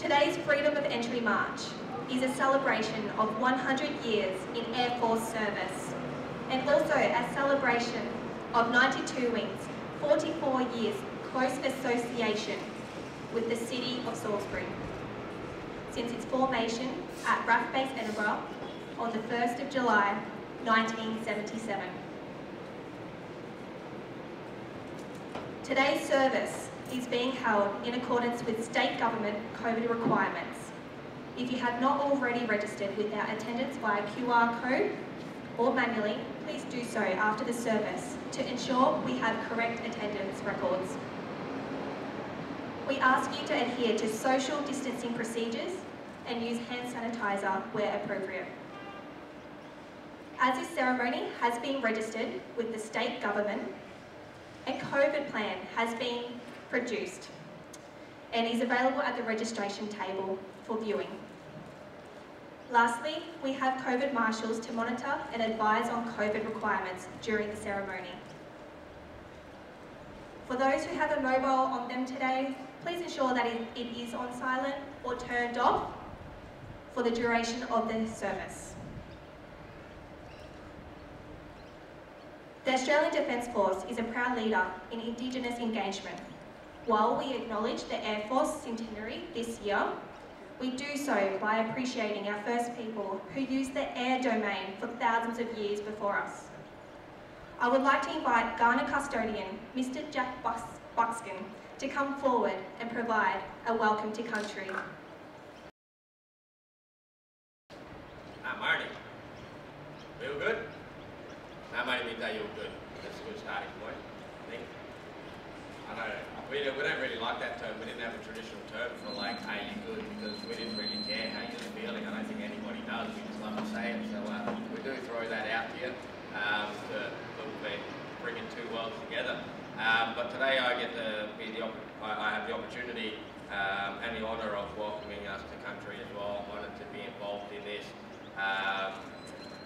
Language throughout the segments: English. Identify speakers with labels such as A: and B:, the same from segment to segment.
A: Today's Freedom of Entry March is a celebration of 100 years in Air Force service and also a celebration of 92 Wings, 44 years close association with the City of Salisbury since its formation at RAAF Base Edinburgh on the 1st of July 1977. Today's service is being held in accordance with state government COVID requirements. If you have not already registered with our attendance via QR code or manually, please do so after the service to ensure we have correct attendance records. We ask you to adhere to social distancing procedures and use hand sanitizer where appropriate. As this ceremony has been registered with the state government, a COVID plan has been produced and is available at the registration table for viewing. Lastly, we have COVID marshals to monitor and advise on COVID requirements during the ceremony. For those who have a mobile on them today, please ensure that it, is on silent or turned off for the duration of the service. The Australian Defence Force is a proud leader in Indigenous engagement. While we acknowledge the Air Force centenary this year, we do so by appreciating our first people who used the air domain for thousands of years before us. I would like to invite Kaurna custodian, Mr Jack Bus Buckskin, to come forward and provide a welcome to country.
B: Marty. Feel good? Now, tell you. Good starting point, I think. I know we don't, we don't really like that term. We didn't have a traditional term for like, are you good? Because we didn't really care how you're feeling. I don't think anybody does. We just love to say it. So uh, we do throw that out here um, to, to bring two worlds together. Um, but today I get to be the I have the opportunity um, and the honour of welcoming us to country as well. I'm honoured to be involved in this. Um,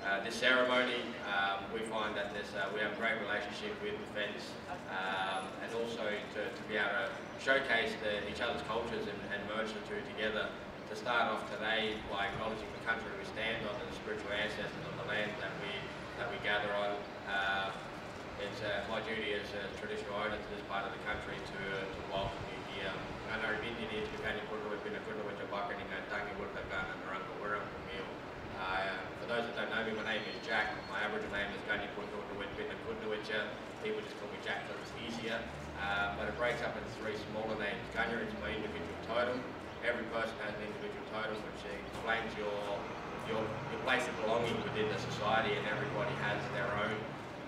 B: uh, this ceremony, um, we find that uh, we have a great relationship with Defence um, and also to, to, be able to showcase the, each other's cultures and, and, merge the two together. To start off today by acknowledging the country we stand on and the spiritual ancestors of the land that we that we gather on. Uh, it's uh, my duty as a traditional owner to this part of the country to, to welcome you here. I know Indian is Kanya Puru, Pina which are Bakani, Tangi, Wurtakan, and Naranga, Wiram, Meal. For those that don't know me, my name is Jack. My Aboriginal name is Ganya Kunduwit Kunduwitcha. People just call me Jack because it's easier. Uh, but it breaks up into three smaller names. Ganya is my individual totem. Every person has an individual totem which explains your, your, your place of belonging within the society and everybody has their own.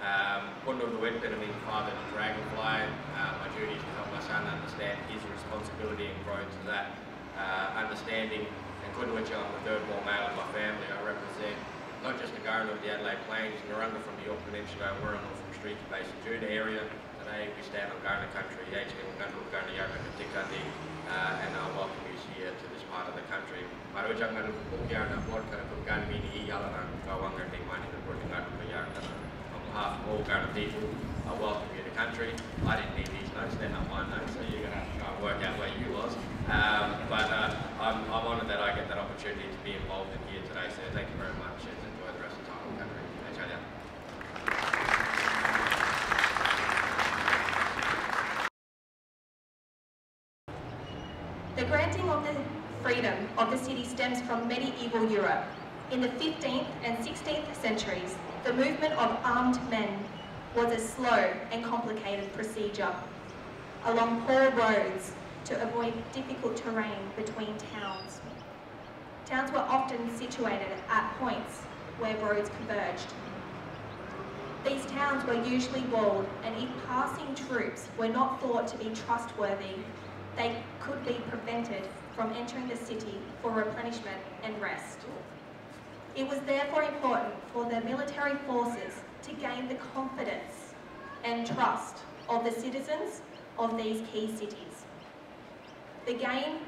B: Um, Kunduwit means father the dragonfly. Uh, my duty is to help my son understand his responsibility and grow to that uh, understanding Kunduwitcha, I'm the third born male in my family. I represent not just the Kaurna of the Adelaide Plains, Narungga from the Yorke Peninsula, and Wirrama from Street to Basin Judah area. Today we stand on Kaurna country, Yachi Wangandu, Kaurna Yarka, Tikandi, uh, and I welcome you here to this part of the country. Marujangan Kukyarna, Morka, Kukanmini, Yalana, Kawanga, Mani, the Portingat, Yarka. On behalf of all Kaurna people, I welcome you to the country. I didn't need these notes, they're not my notes, so you're going to try and work out where you was. Um, but uh, I'm, I'm honoured that I get that opportunity to be involved in here today, so thank you very much and enjoy the rest of the time country.
A: The granting of the freedom of the city stems from medieval Europe. In the 15th and 16th centuries, the movement of armed men was a slow and complicated procedure. Along poor roads, to avoid difficult terrain between towns. Towns were often situated at points where roads converged. These towns were usually walled and if passing troops were not thought to be trustworthy, they could be prevented from entering the city for replenishment and rest. It was therefore important for the military forces to gain the confidence and trust of the citizens of these key cities the gain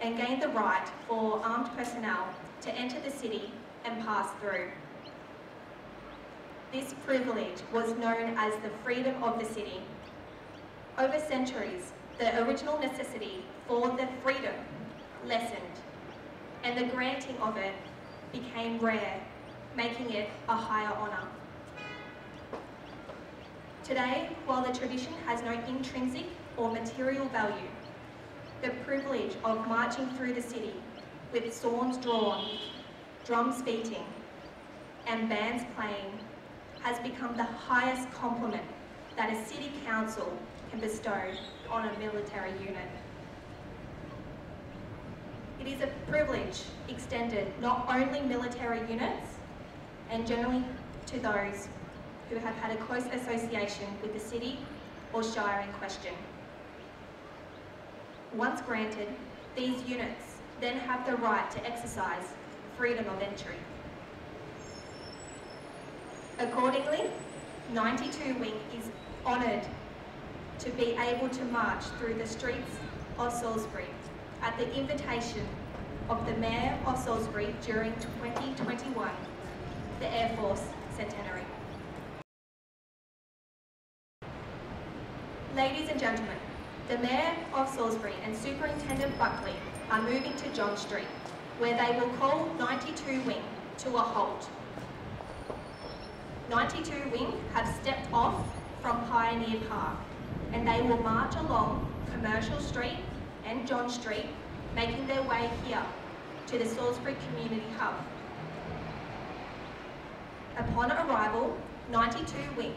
A: and gained the right for armed personnel to enter the city and pass through. This privilege was known as the freedom of the city. Over centuries, the original necessity for the freedom lessened, and the granting of it became rare, making it a higher honour. Today, while the tradition has no intrinsic or material value, the privilege of marching through the city with swords drawn, drums beating, and bands playing has become the highest compliment that a city council can bestow on a military unit. It is a privilege extended not only military units and generally to those who have had a close association with the city or shire in question. Once granted, these units then have the right to exercise freedom of entry. Accordingly, 92 Wing is honoured to be able to march through the streets of Salisbury at the invitation of the Mayor of Salisbury during 2021, the Air Force Centenary. Ladies and gentlemen, the Mayor of Salisbury and Superintendent Buckley are moving to John Street, where they will call 92 Wing to a halt. 92 Wing have stepped off from Pioneer Park, and they will march along Commercial Street and John Street, making their way here to the Salisbury Community Hub. Upon arrival, 92 Wing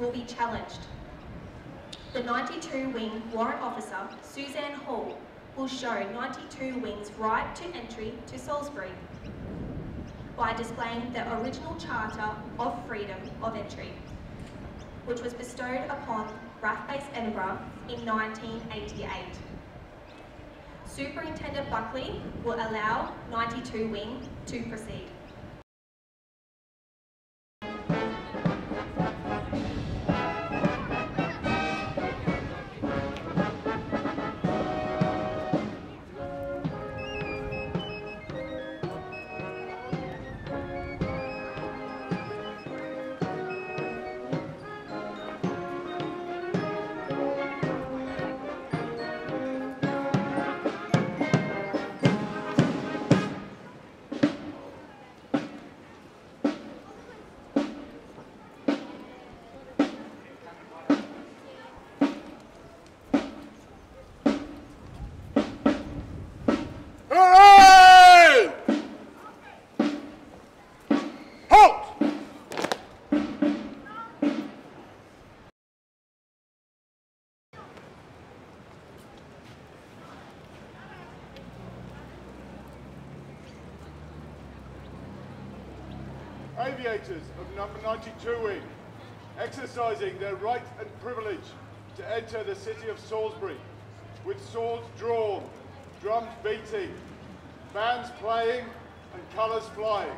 A: will be challenged. The 92 Wing Warrant Officer, Suzanne Hall, will show 92 Wing's right to entry to Salisbury by displaying the original Charter of Freedom of Entry, which was bestowed upon RAAF Base Edinburgh in 1988. Superintendent Buckley will allow 92 Wing to proceed.
C: Aviators of number 92 Wing, exercising their right and privilege to enter the city of Salisbury with swords drawn, drums beating, bands playing and colours flying.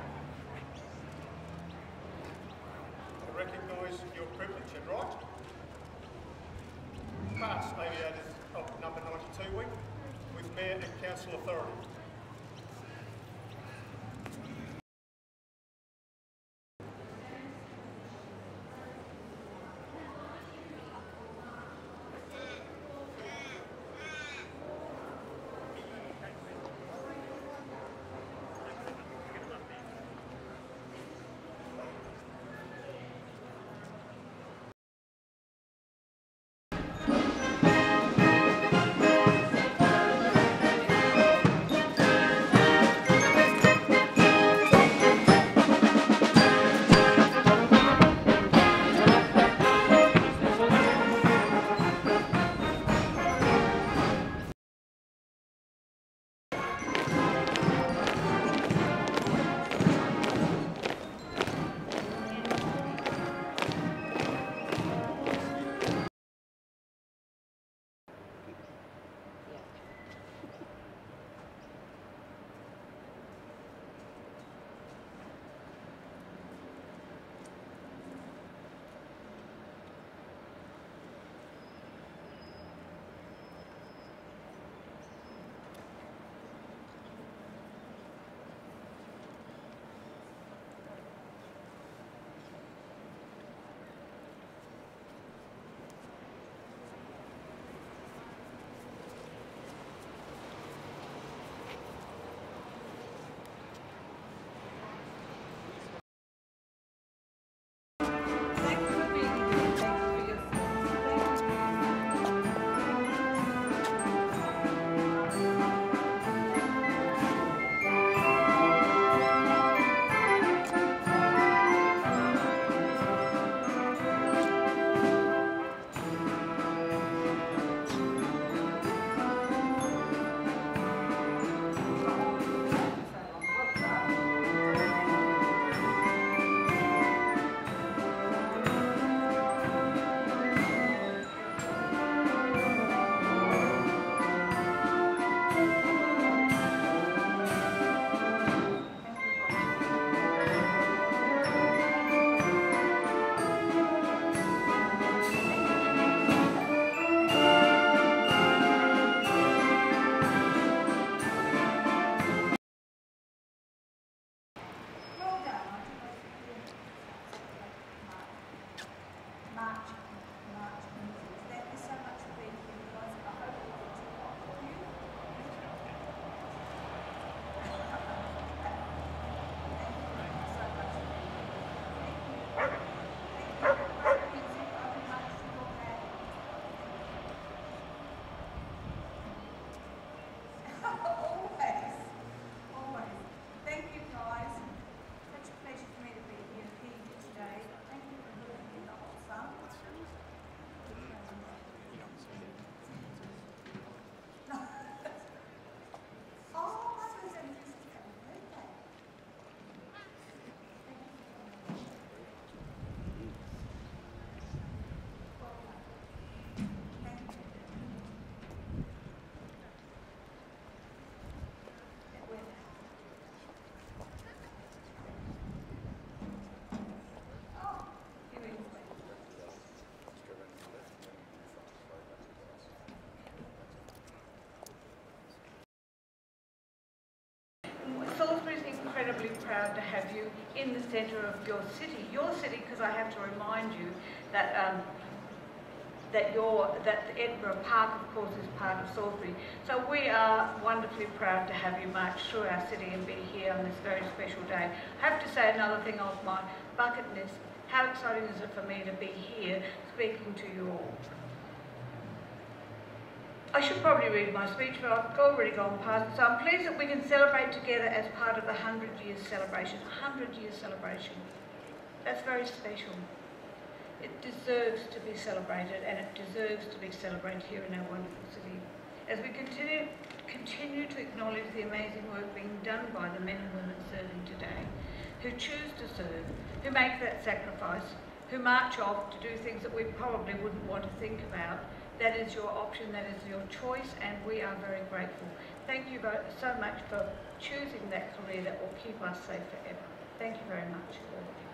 D: I recognise your privilege and right. Pass aviators of number 92 wing with Mayor and Council authority.
E: Salisbury is incredibly proud to have you in the centre of your city. Your city, because I have to remind you that um, that your that Edinburgh Park, of course, is part of Salisbury. So we are wonderfully proud to have you march through our city and be here on this very special day. I have to say another thing of my bucket list. How exciting is it for me to be here speaking to you all? I should probably read my speech, but I've already gone past it. So I'm pleased that we can celebrate together as part of the 100 years celebration. 100 years celebration. That's very special. It deserves to be celebrated and it deserves to be celebrated here in our wonderful city. As we continue, continue to acknowledge the amazing work being done by the men and women serving today, who choose to serve, who make that sacrifice, who march off to do things that we probably wouldn't want to think about, that is your option, that is your choice, and we are very grateful. Thank you so much for choosing that career that will keep us safe forever. Thank you very much, all of you.